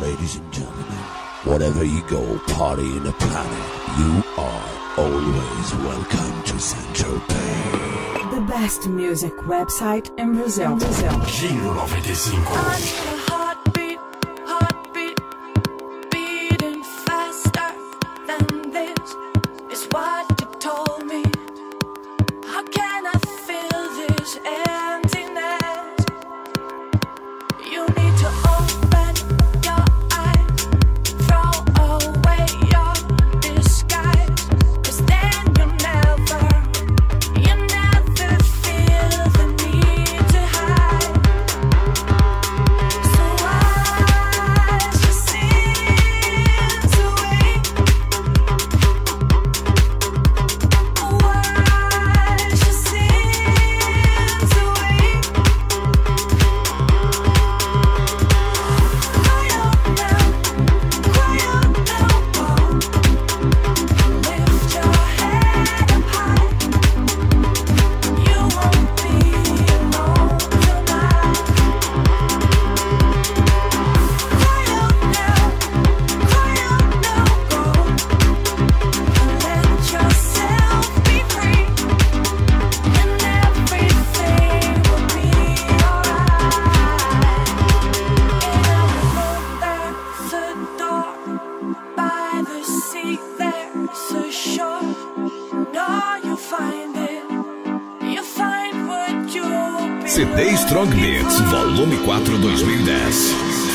ladies and gentlemen, wherever you go, party in the planet, you are always welcome to Central Bay. The best music website in Brazil. Brazil. Giro 95. CD Strong Beats, volume 4 2010.